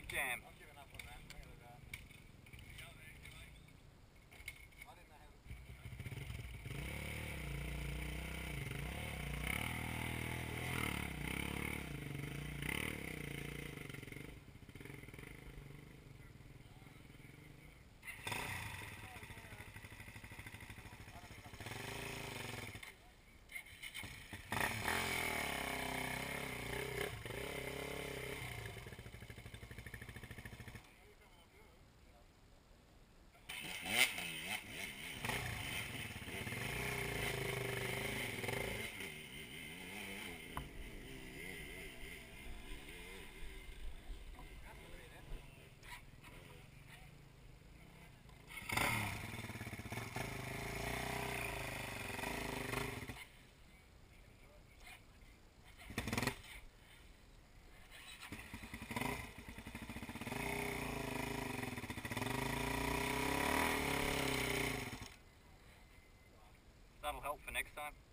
Jam. Help for next time.